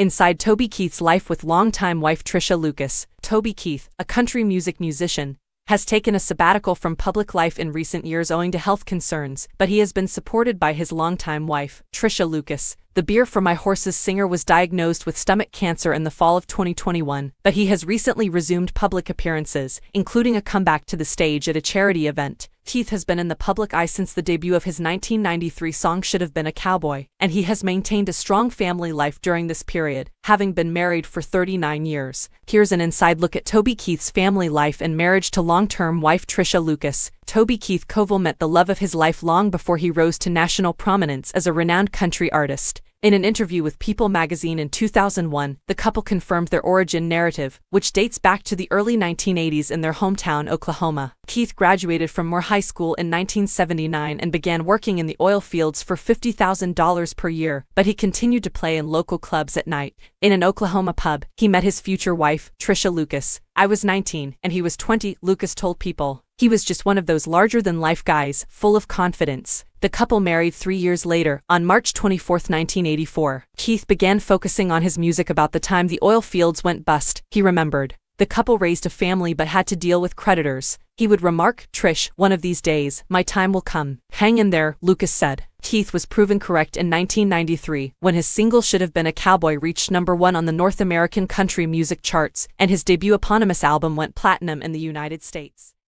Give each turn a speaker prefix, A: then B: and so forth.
A: Inside Toby Keith's life with longtime wife Tricia Lucus, Toby Keith, a country music musician, has taken a sabbatical from public life in recent years owing to health concerns, but he has been supported by his longtime wife, Tricia Lucus. The Beer for My Horses singer was diagnosed with stomach cancer in the fall of 2021, but he has recently resumed public appearances, including a comeback to the stage at a charity event. Keith has been in the public eye since the debut of his 1993 song Should Have Been a Cowboy, and he has maintained a strong family life during this period, having been married for 39 years. Here's an inside look at Toby Keith's family life and marriage to long-term wife Tricia Lucus. Toby Keith Covel met the love of his life long before he rose to national prominence as a renowned country artist. In an interview with People magazine in 2001, the couple confirmed their origin narrative, which dates back to the early 1980s in their hometown, Oklahoma. Keith graduated from Moore High School in 1979 and began working in the oil fields for $50,000 per year, but he continued to play in local clubs at night. In an Oklahoma pub, he met his future wife, Tricia Lucus. I was 19, and he was 20, Lucus told People. He was just one of those larger-than-life guys, full of confidence. The couple married three years later, on March 24, 1984. Keith began focusing on his music about the time the oil fields went bust, he remembered. The couple raised a family but had to deal with creditors. He would remark, Trish, one of these days, my time will come. Hang in there, Lucus said. Keith was proven correct in 1993, when his single Should Have Been a Cowboy reached number one on the North American country music charts, and his debut eponymous album went platinum in the United States.